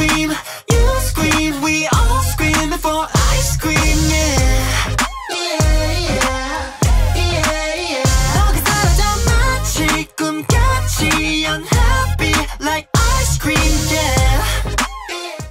scream, you scream We all scream for ice cream, yeah. Yeah, yeah, yeah, yeah. 너가 사라져 마치 꿈같이 연하